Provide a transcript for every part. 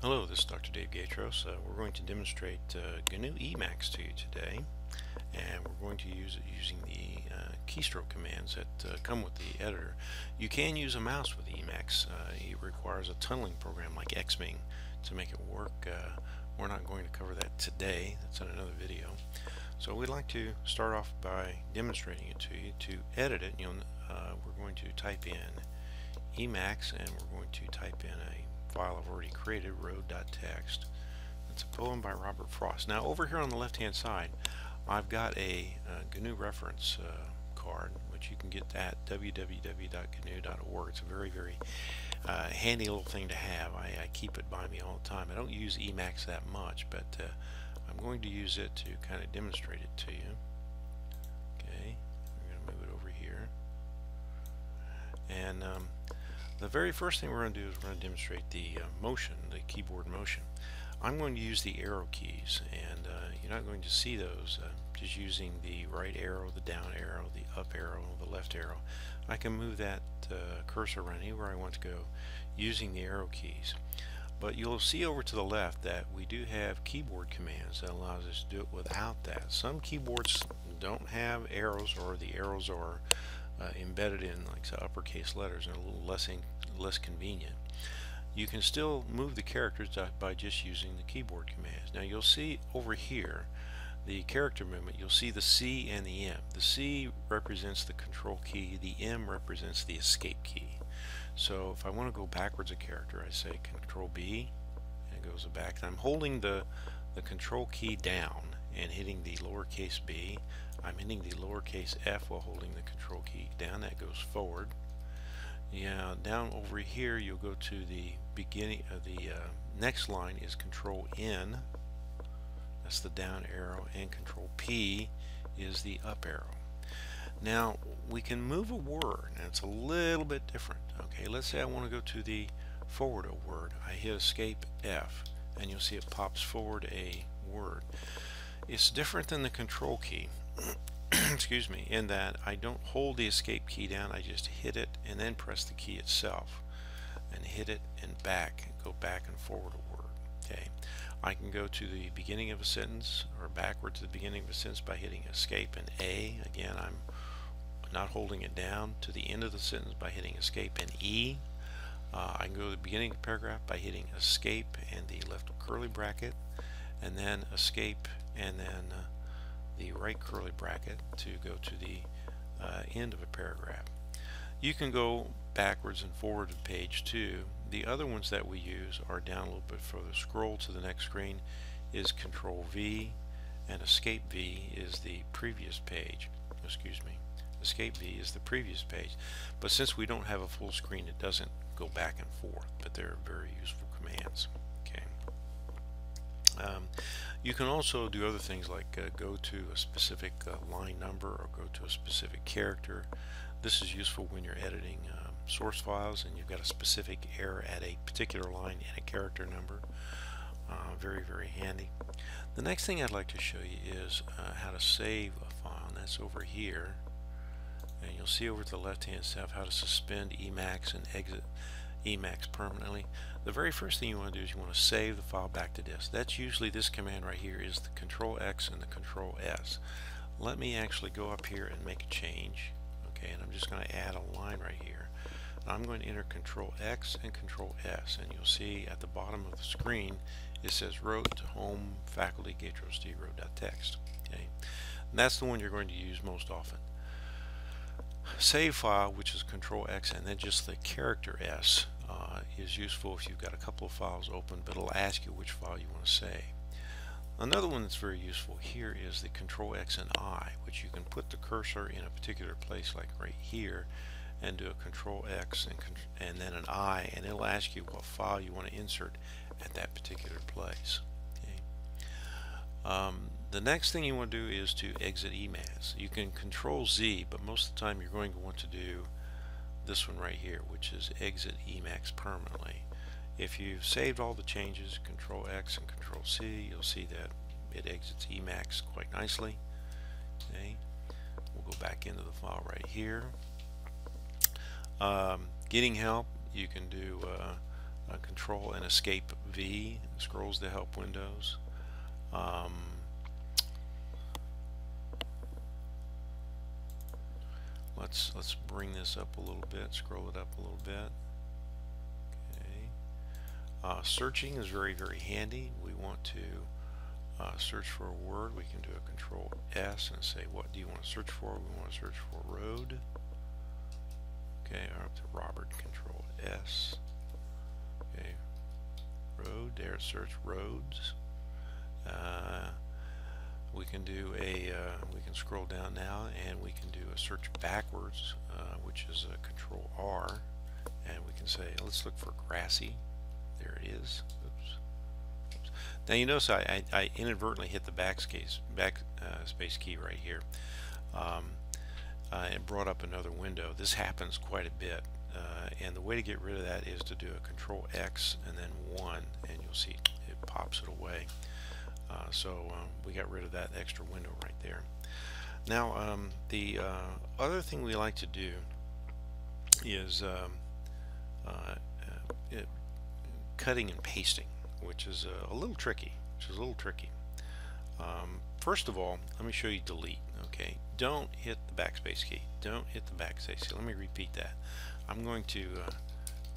Hello, this is Dr. Dave Gaitros. Uh, we're going to demonstrate uh, GNU Emacs to you today and we're going to use it using the uh, keystroke commands that uh, come with the editor. You can use a mouse with Emacs. Uh, it requires a tunneling program like Xming to make it work. Uh, we're not going to cover that today. That's in another video. So we'd like to start off by demonstrating it to you. To edit it, you know, we're going to type in Emacs and we're going to type in a file I've already created, road.txt. It's a poem by Robert Frost. Now over here on the left hand side I've got a uh, GNU reference uh, card which you can get at www.gnu.org. It's a very very uh, handy little thing to have. I, I, keep it by me all the time. I don't use Emacs that much but uh, I'm going to use it to kind of demonstrate it to you. Okay, we're going to move it over here and um, the very first thing we're going to do is we're going to demonstrate the uh, motion, the keyboard motion. I'm going to use the arrow keys and uh, you're not going to see those uh, just using the right arrow, the down arrow, the up arrow, the left arrow. I can move that uh, cursor around anywhere I want to go using the arrow keys. But you'll see over to the left that we do have keyboard commands that allows us to do it without that. Some keyboards don't have arrows or the arrows are uh, embedded in like say, uppercase letters and a little less less convenient. You can still move the characters by just using the keyboard commands. Now you'll see over here the character movement, you'll see the C and the M. The C represents the control key, the M represents the escape key. So if I want to go backwards a character, I say control B and it goes back. And I'm holding the, the control key down and hitting the lowercase b. I'm hitting the lowercase f while holding the control key down. That goes forward. Yeah, down over here you'll go to the beginning of the uh, next line is control N. That's the down arrow and control P is the up arrow. Now we can move a word and it's a little bit different. Okay, let's say I want to go to the forward a word. I hit escape F and you'll see it pops forward a word. It's different than the control key, excuse me, in that I don't hold the escape key down, I just hit it and then press the key itself and hit it and back, go back and forward a word. Okay, I can go to the beginning of a sentence or backward to the beginning of a sentence by hitting escape and A. Again, I'm not holding it down to the end of the sentence by hitting escape and E. Uh, I can go to the beginning of the paragraph by hitting escape and the left curly bracket and then escape and then uh, the right curly bracket to go to the uh, end of a paragraph. You can go backwards and forward to page 2. The other ones that we use are down a little bit further. Scroll to the next screen is Control V and Escape V is the previous page. Excuse me. Escape V is the previous page. But since we don't have a full screen, it doesn't go back and forth, but they're very useful commands. Okay. Um, you can also do other things like uh, go to a specific uh, line number or go to a specific character. This is useful when you're editing um, source files and you've got a specific error at a particular line and a character number. Uh, very, very handy. The next thing I'd like to show you is uh, how to save a file, and that's over here. And you'll see over to the left-hand side how to suspend Emacs and exit Emacs permanently. The very first thing you want to do is you want to save the file back to disk. That's usually this command right here is the control X and the control S. Let me actually go up here and make a change. Okay, and I'm just going to add a line right here. I'm going to enter control X and control S and you'll see at the bottom of the screen it says wrote to home faculty gaitros d Okay, and that's the one you're going to use most often save file which is control X and then just the character S uh, is useful if you've got a couple of files open but it'll ask you which file you want to save. Another one that's very useful here is the control X and I which you can put the cursor in a particular place like right here and do a control X and, and then an I and it'll ask you what file you want to insert at that particular place. Okay. Um, the next thing you want to do is to exit Emacs. You can control Z, but most of the time you're going to want to do this one right here, which is exit Emacs permanently. If you've saved all the changes, control X and control C, you'll see that it exits Emacs quite nicely. Okay. We'll go back into the file right here. Um, getting help, you can do uh, control and escape V scrolls to help windows. Um, let's let's bring this up a little bit, scroll it up a little bit. Okay. Uh, searching is very very handy. We want to uh, search for a word. We can do a control S and say what do you want to search for? We want to search for road. Okay, up to Robert, control S. Okay, road, there, search roads. Uh, we can do a, uh, we can scroll down now and we can do a search backwards, uh, which is a control R. And we can say, let's look for grassy. There it is. Oops. Oops. Now you notice I, I, I, inadvertently hit the backspace, back, uh, space key right here. Um, uh, and brought up another window. This happens quite a bit. Uh, and the way to get rid of that is to do a control X and then 1 and you'll see it pops it away. Uh, so uh, we got rid of that extra window right there. Now um, the uh, other thing we like to do is um, uh, it, cutting and pasting which is a little tricky which is a little tricky. Um, first of all let me show you delete okay don't hit the backspace key don't hit the backspace key let me repeat that I'm going to uh,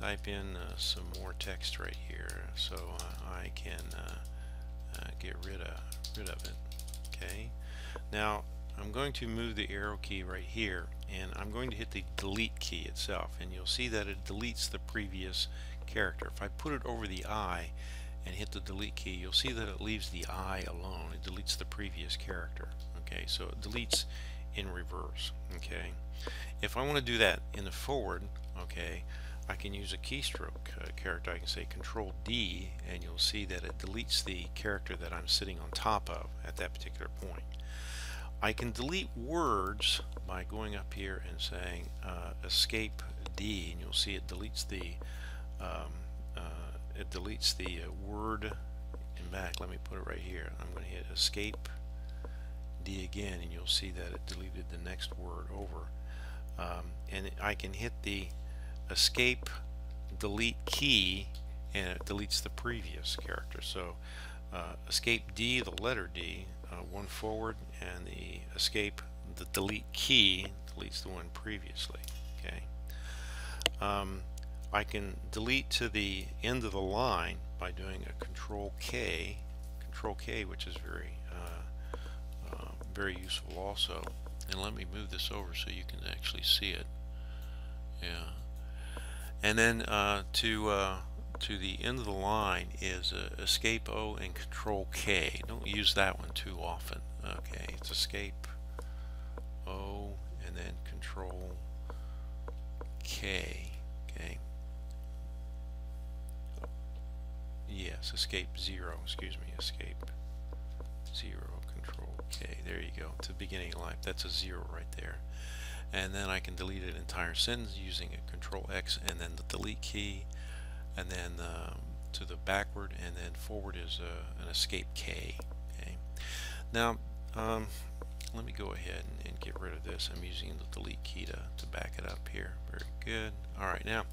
type in uh, some more text right here so uh, I can uh, uh, get rid of rid of it okay? Now I'm going to move the arrow key right here and I'm going to hit the delete key itself and you'll see that it deletes the previous character. If I put it over the I and hit the delete key you'll see that it leaves the I alone. It deletes the previous character okay? So it deletes in reverse okay? If I want to do that in the forward okay I can use a keystroke uh, character. I can say control D and you'll see that it deletes the character that I'm sitting on top of at that particular point. I can delete words by going up here and saying uh, escape D and you'll see it deletes the um, uh, it deletes the uh, word in back. Let me put it right here. I'm going to hit escape D again and you'll see that it deleted the next word over. Um, and I can hit the escape delete key and it deletes the previous character. So uh, escape D the letter D uh, one forward and the escape the delete key deletes the one previously okay? Um, I can delete to the end of the line by doing a control K control K which is very very useful also. And let me move this over so you can actually see it. Yeah and then uh, to uh, to the end of the line is uh, escape O and control K don't use that one too often okay it's escape O and then control K okay yes escape zero excuse me escape zero control K. there you go. To beginning of life. That's a zero right there. And then I can delete an entire sentence using a control X and then the delete key and then um, to the backward and then forward is a, an escape K. Okay. Now um, let me go ahead and, and, get rid of this. I'm using the delete key to, to back it up here. Very good. Alright now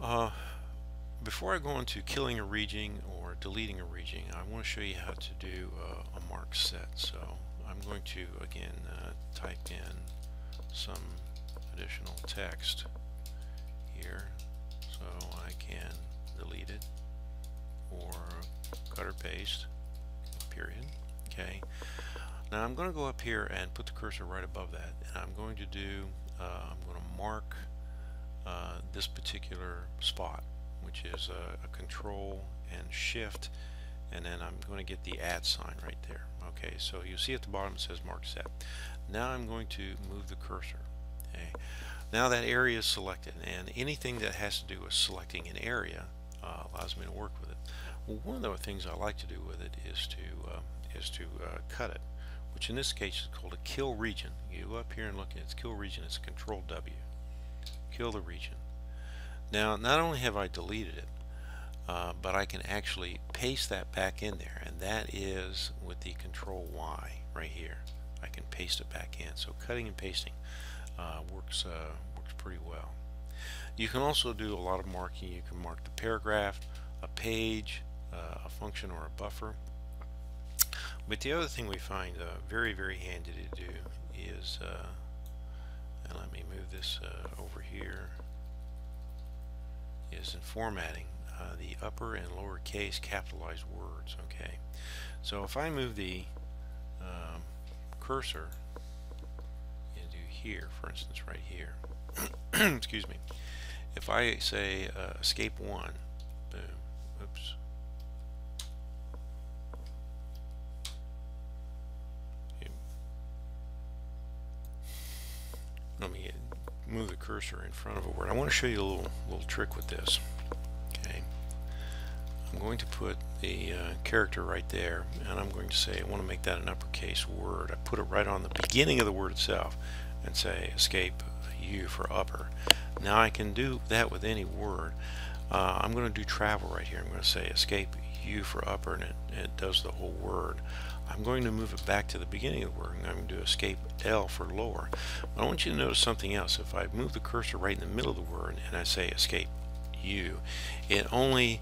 uh, before I go into killing a region or deleting a region, I want to show you how to do uh, a mark set. So I'm going to again uh, type in some additional text here so I can delete it or cut or paste period. Okay. Now I'm going to go up here and put the cursor right above that and I'm going to do uh, I'm going to mark uh, this particular spot which is a, a control and shift and then I'm going to get the add sign right there okay so you see at the bottom it says mark set. Now I'm going to move the cursor okay? Now that area is selected and anything that has to do with selecting an area uh, allows me to work with it. Well, one of the things I like to do with it is to uh, is to uh, cut it which in this case is called a kill region. You go up here and look at its kill region it's control W. Kill the region. Now, not only have I deleted it, uh, but I can actually paste that back in there, and that is with the Control Y right here. I can paste it back in. So cutting and pasting uh, works uh, works pretty well. You can also do a lot of marking. You can mark the paragraph, a page, uh, a function or a buffer. But the other thing we find uh, very, very handy to do is, and let me move this over here, is in formatting uh, the upper and lower case capitalized words. Okay, so if I move the um, cursor into here, for instance, right here, excuse me, if I say uh, escape one, boom, oops. Let me move the cursor in front of a word. I want to show you a little little trick with this. I'm going to put the uh, character right there, and I'm going to say I want to make that an uppercase word. I put it right on the beginning of the word itself, and say escape U for upper. Now I can do that with any word. Uh, I'm going to do travel right here. I'm going to say escape U for upper and it, it does the whole word. I'm going to move it back to the beginning of the word. And I'm going to do escape L for lower. But I want you to notice something else. If I move the cursor right in the middle of the word and I say escape U, it only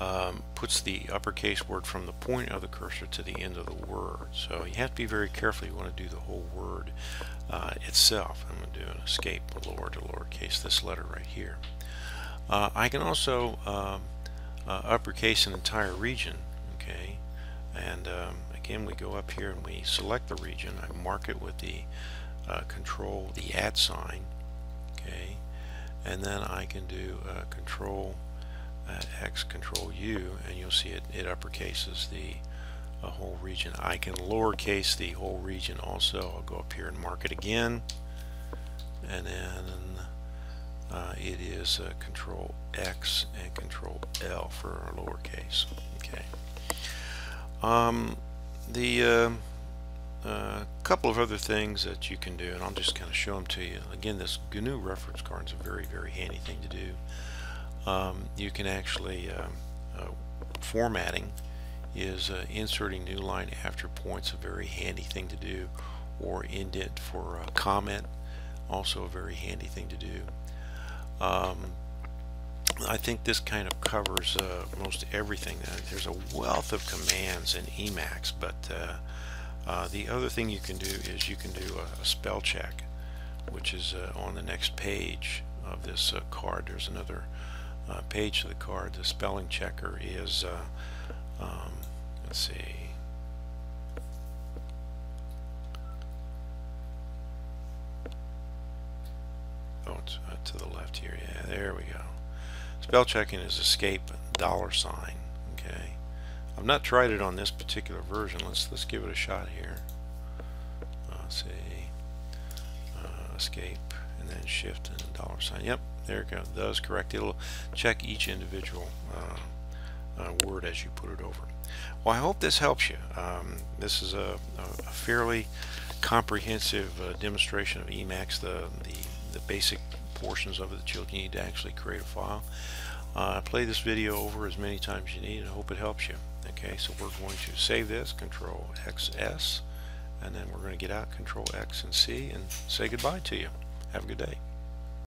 um, puts the uppercase word from the point of the cursor to the end of the word. So you have to be very careful. You want to do the whole word uh, itself. I'm going to do an escape lower to lowercase this letter right here. Uh, I can also um, uh, uppercase an entire region. Okay, and um, again we go up here and we select the region. I mark it with the uh, control, the at sign. Okay, and then I can do uh, control uh, X control U and you'll see it, it uppercases the uh, whole region. I can lowercase the whole region also. I'll go up here and mark it again and then uh, it is uh, control X and control L for lowercase. Okay. Um, the uh, uh, couple of other things that you can do, and I'll just kind of show them to you. Again, this GNU reference card is a very, very handy thing to do um, you can actually uh, uh, formatting is uh, inserting new line after points a very handy thing to do or indent for a comment also a very handy thing to do. Um, I think this kind of covers uh, most everything. There's a wealth of commands in Emacs but uh, uh, the other thing you can do is you can do a, a spell check which is on the next page of this card. There's another uh, page of the card, the spelling checker is, uh, um, let's see, oh, it's uh, to the left here, yeah, there we go. Spell checking is escape dollar sign, okay. I've not tried it on this particular version. Let's let's give it a shot here. Uh, see, escape and then shift and dollar sign. Yep, there it goes. Does correct. It'll check each individual uh, uh, word as you put it over. Well, I hope this helps you. Um, this is a, a fairly comprehensive uh, demonstration of Emacs, the, the, the basic portions of it that you'll need to actually create a file. Uh, play this video over as many times as you need and I hope it helps you. Okay, so we're going to save this, Control XS, and then we're going to get out Control X and C and say goodbye to you. Have a good day.